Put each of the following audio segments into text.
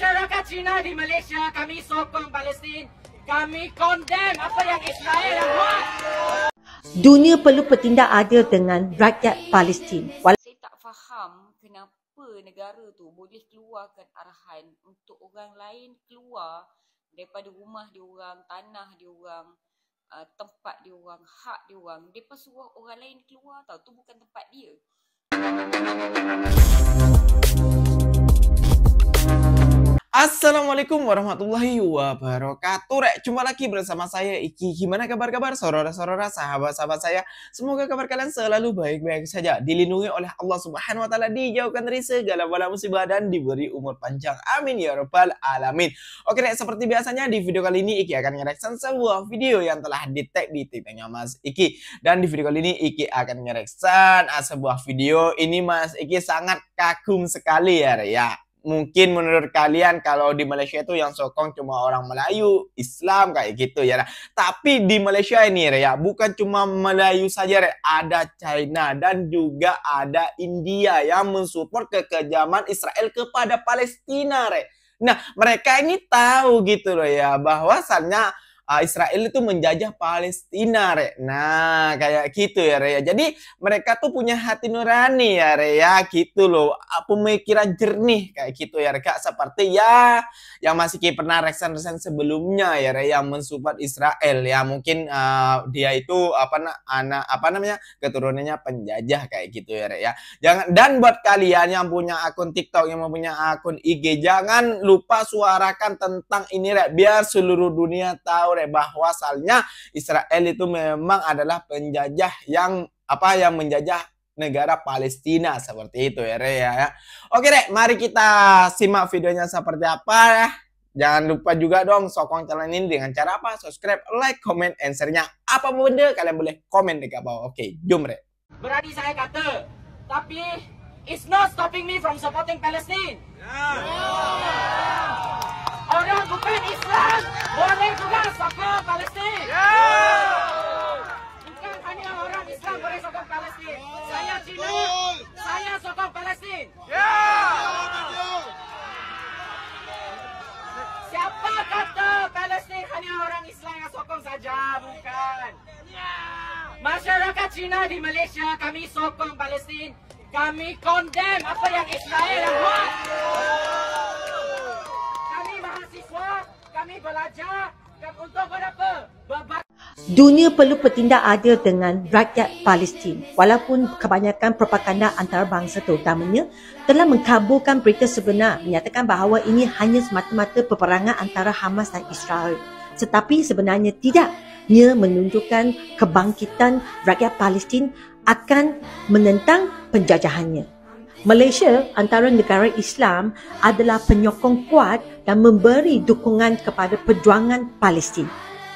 Masyarakat Cina di Malaysia, kami sokong Palestin. Kami condemn apa yang Israel yang buat. Dunia perlu bertindak adil dengan rakyat Palestin. Saya tak faham kenapa negara tu boleh keluarkan arahan untuk orang lain keluar daripada rumah dia orang, tanah dia orang, uh, tempat dia orang, hak dia orang. Depa suruh orang lain keluar tau. Tu bukan tempat dia. Assalamualaikum warahmatullahi wabarakatuh. Rek, jumpa lagi bersama saya Iki. Gimana kabar-kabar saudara-saudara, sahabat-sahabat saya? Semoga kabar kalian selalu baik-baik saja, dilindungi oleh Allah Subhanahu wa taala, dijauhkan dari segala bala musibah dan diberi umur panjang. Amin ya rabbal alamin. Oke, Rek, seperti biasanya di video kali ini Iki akan ngereaction sebuah video yang telah di-tag di TikToknya Mas Iki. Dan di video kali ini Iki akan ngereaction sebuah video ini Mas Iki sangat kagum sekali ya, Rek, ya mungkin menurut kalian kalau di Malaysia itu yang sokong cuma orang Melayu, Islam kayak gitu ya. Tapi di Malaysia ini ya, bukan cuma Melayu saja ya, ada China dan juga ada India yang mensupport kekejaman Israel kepada Palestina, re. Nah, mereka ini tahu gitu loh ya bahwasannya uh, Israel itu menjajah Palestina, re. Nah, kayak gitu ya, re. Jadi mereka tuh punya hati nurani ya, re ya, gitu loh. Pemikiran jernih kayak gitu ya, re. Seperti ya yang masih pernah reaction-reaction sebelumnya ya, re, yang mensupport Israel ya. Mungkin uh, dia itu apa anak apa namanya keturunannya penjajah kayak gitu ya, re ya. Jangan dan buat kalian yang punya akun TikTok yang punya akun IG, jangan lupa suarakan tentang ini, re, biar seluruh dunia tahu bahwasalnya Israel itu memang adalah penjajah yang apa yang menjajah negara Palestina seperti itu ya Re ya. Oke Re, mari kita simak videonya seperti apa ya. Jangan lupa juga dong sokong channel ini dengan cara apa? Subscribe, like, comment, and share-nya. Apa benda kalian boleh komen di bawah. Oke, jom Re. Berani saya kata, tapi it's not stopping me from supporting Palestine. Orang bukan Islam boleh juga sokong Palestin. Bukan hanya orang Islam boleh sokong Palestin. Saya Cina, saya sokong Palestin. Siapa kata Palestin hanya orang Islam yang sokong saja? Bukan. Masyarakat Cina di Malaysia, kami sokong Palestin. Kami condemn apa yang Israel yang buat. Kami belajar untuk berapa? Dunia perlu bertindak adil dengan rakyat Palestin. Walaupun kebanyakan propaganda antarabangsa terutamanya telah mengkaburkan berita sebenar menyatakan bahawa ini hanya semata-mata peperangan antara Hamas dan Israel. Tetapi sebenarnya tidak. Ia menunjukkan kebangkitan rakyat Palestin akan menentang penjajahannya. Malaysia antara negara Islam adalah penyokong kuat dan memberi dukungan kepada perjuangan Palestin.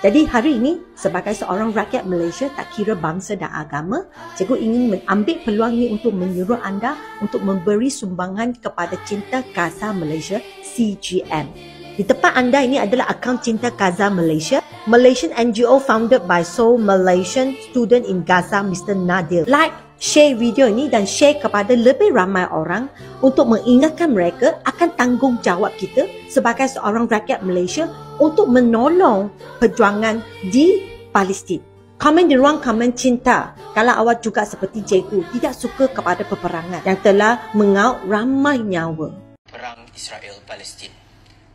Jadi hari ini sebagai seorang rakyat Malaysia tak kira bangsa dan agama, cikgu ingin mengambil peluang ini untuk menyuruh anda untuk memberi sumbangan kepada Cinta Gaza Malaysia CGM. Di depan anda ini adalah akaun Cinta Gaza Malaysia, Malaysian NGO founded by Seoul Malaysian student in Gaza Mr. Nadir. Like, share video ini dan share kepada lebih ramai orang untuk mengingatkan mereka akan tanggungjawab kita sebagai seorang rakyat Malaysia untuk menolong perjuangan di Palestin. Komen di ruang komen cinta kalau awak juga seperti cikgu tidak suka kepada peperangan yang telah mengaut ramai nyawa. Perang Israel-Palestin.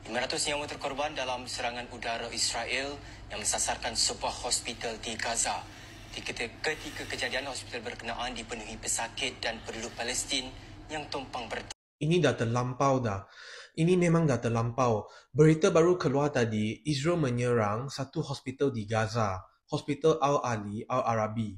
500 nyawa terkorban dalam serangan udara Israel yang mensasarkan sebuah hospital di Gaza. Ketika, ketika kejadian hospital berkenaan dipenuhi pesakit dan penduduk Palestin yang tumpang bertahan. Ini dah terlampau dah. Ini memang dah terlampau. Berita baru keluar tadi, Israel menyerang satu hospital di Gaza. Hospital Al-Ali Al-Arabi.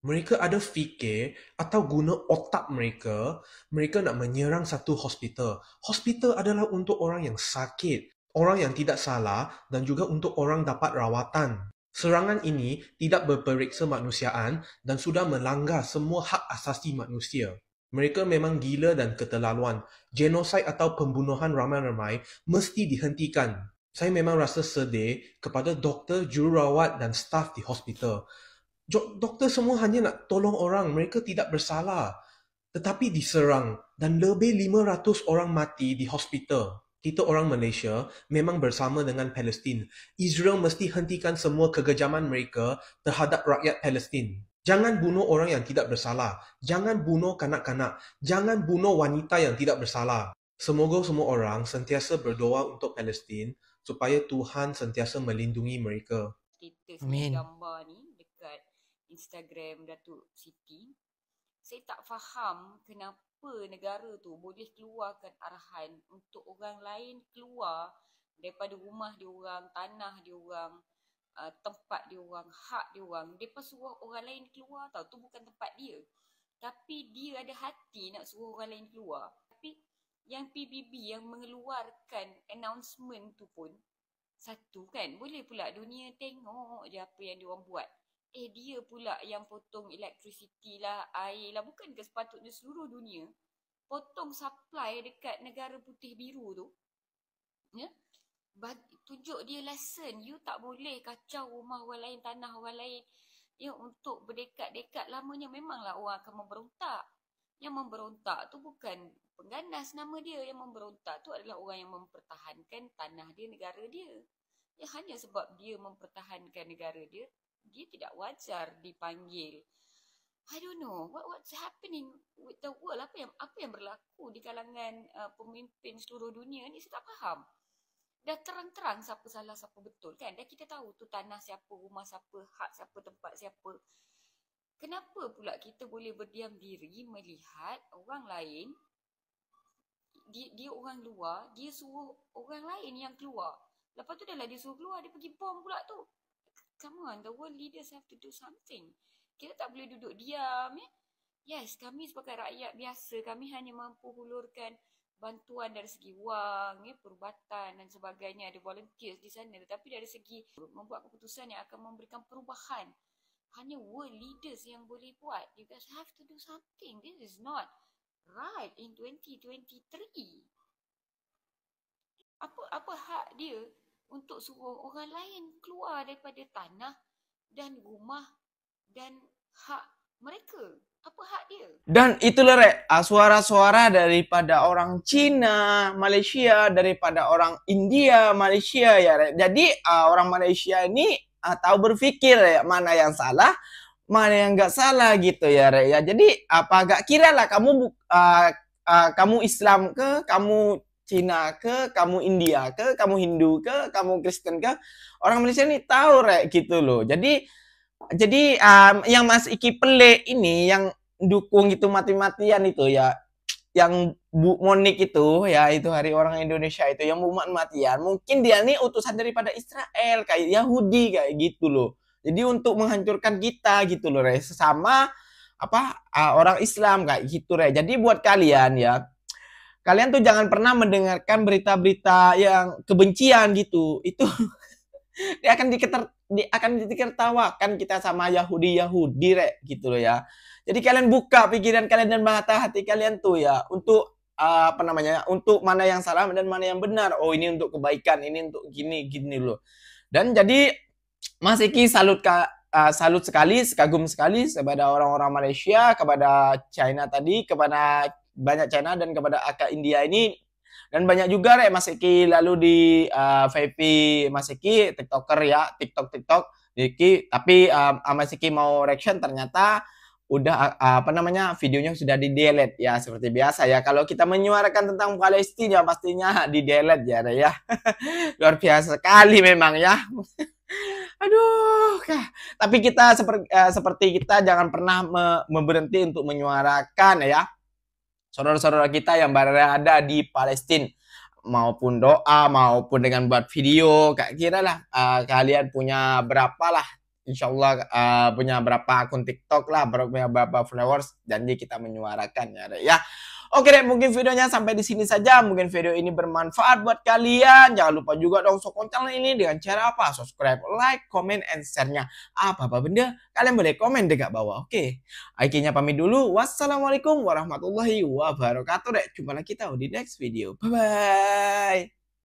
Mereka ada fikir atau guna otak mereka, mereka nak menyerang satu hospital. Hospital adalah untuk orang yang sakit, orang yang tidak salah dan juga untuk orang dapat rawatan. Serangan ini tidak berperiksa manusiaan dan sudah melanggar semua hak asasi manusia. Mereka memang gila dan keterlaluan. Genosid atau pembunuhan ramai-ramai mesti dihentikan. Saya memang rasa sedih kepada doktor, jururawat dan staf di hospital. Doktor semua hanya nak tolong orang, mereka tidak bersalah. Tetapi diserang dan lebih 500 orang mati di hospital. Kita orang Malaysia memang bersama dengan Palestin. Israel mesti hentikan semua kekejaman mereka terhadap rakyat Palestin. Jangan bunuh orang yang tidak bersalah. Jangan bunuh kanak-kanak. Jangan bunuh wanita yang tidak bersalah. Semoga semua orang sentiasa berdoa untuk Palestin supaya Tuhan sentiasa melindungi mereka. status Amin. ni gambar ni dekat Instagram Datuk Siti saya tak faham kenapa negara tu boleh keluarkan arahan untuk orang lain keluar daripada rumah dia orang, tanah dia orang, uh, tempat dia orang, hak dia orang. Depa suruh orang lain keluar tau. Tu bukan tempat dia. Tapi dia ada hati nak suruh orang lain keluar. Tapi yang PBB yang mengeluarkan announcement tu pun satu kan boleh pula dunia tengok je apa yang diorang buat eh dia pula yang potong electricity lah air lah. Bukan sepatutnya seluruh dunia potong supply dekat negara putih biru tu? Ya? Bag, tunjuk dia lesson. You tak boleh kacau rumah orang lain tanah orang lain. Ya untuk berdekat-dekat lamanya memanglah orang akan memberontak. Yang memberontak tu bukan pengganas nama dia. Yang memberontak tu adalah orang yang mempertahankan tanah dia negara dia. Ya hanya sebab dia mempertahankan negara dia dia tidak wajar dipanggil. I don't know. What what's happening with the world? Apa yang apa yang berlaku di kalangan uh, pemimpin seluruh dunia ni? Saya tak faham. Dah terang-terang siapa salah siapa betul kan? Dah kita tahu tu tanah siapa rumah siapa hak siapa tempat siapa. Kenapa pula kita boleh berdiam diri melihat orang lain? Dia, dia orang luar dia suruh orang lain yang keluar. Lepas tu dah lah dia suruh keluar dia pergi bom pula tu come on the world leaders have to do something. Kita tak boleh duduk diam ya. Yes kami sebagai rakyat biasa kami hanya mampu hulurkan bantuan dari segi wang ya perubatan dan sebagainya. Ada volunteers di sana tetapi dari segi membuat keputusan yang akan memberikan perubahan. Hanya world leaders yang boleh buat. You guys have to do something. This is not right in 2023 apa apa hak dia untuk suruh orang lain keluar daripada tanah dan rumah dan hak mereka apa hak dia Dan itulah rek, ah, suara-suara daripada orang Cina, Malaysia, daripada orang India, Malaysia ya rek. Jadi ah, orang Malaysia ini ah, tahu berfikir ya mana yang salah, mana yang enggak salah gitu ya rek ya. Jadi apa agak kira lah kamu ah, ah, kamu Islam ke, kamu Cina ke, kamu India ke, kamu Hindu ke, kamu Kristen ke, orang Malaysia ini tahu rek gitu loh. Jadi jadi um, yang Mas Iki pelik ini yang dukung itu mati-matian itu ya yang Bu Monik itu ya itu hari orang Indonesia itu yang mau mati-matian mungkin dia nih utusan daripada Israel kayak Yahudi kayak gitu loh. Jadi untuk menghancurkan kita gitu loh Re sesama apa uh, orang Islam kayak gitu Re jadi buat kalian ya kalian tuh jangan pernah mendengarkan berita-berita yang kebencian gitu itu dia akan diketer di, akan ditertawakan kita sama Yahudi Yahudi rek gitu loh ya. Jadi kalian buka pikiran kalian dan mata hati kalian tuh ya untuk uh, apa namanya untuk mana yang salah dan mana yang benar. Oh ini untuk kebaikan, ini untuk gini gini loh. Dan jadi Mas Iki salut ka, uh, salut sekali, kagum sekali kepada orang-orang Malaysia, kepada China tadi, kepada banyak China dan kepada Aka India ini dan banyak juga rek Mas Eki lalu di uh, VIP Mas Eki TikToker ya, TikTok TikTok Eki. Tapi um, Mas Eki mau reaction ternyata udah uh, apa namanya videonya sudah di delete. Ya seperti biasa ya kalau kita menyuarakan tentang Palestina pastinya di delete ya ya. Luar biasa sekali memang ya. Aduh kah. tapi kita seperti uh, seperti kita jangan pernah me berhenti untuk menyuarakan ya saudara-saudara kita yang berada di Palestina maupun doa maupun dengan buat video kayak kira lah uh, kalian punya berapa lah insyaallah uh, punya berapa akun TikTok lah punya berapa followers janji kita menyuarakan ya ya Oke deh, mungkin videonya sampai di sini saja. Mungkin video ini bermanfaat buat kalian. Jangan lupa juga dong sokong channel ini dengan cara apa? Subscribe, like, comment, and share-nya. Apa-apa benda, kalian boleh komen dekat bawah. Oke, Aikinya pamit dulu. Wassalamualaikum warahmatullahi wabarakatuh. Deh, jumpa lagi kita di next video. Bye-bye.